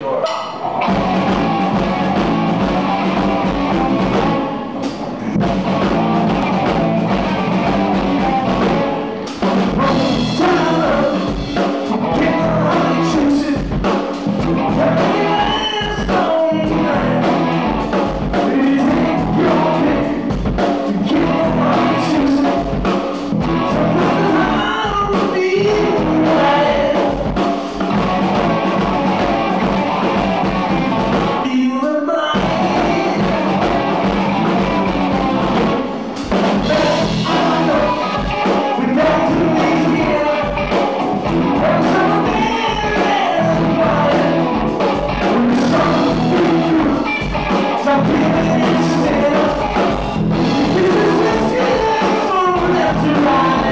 Sure. Acoustic.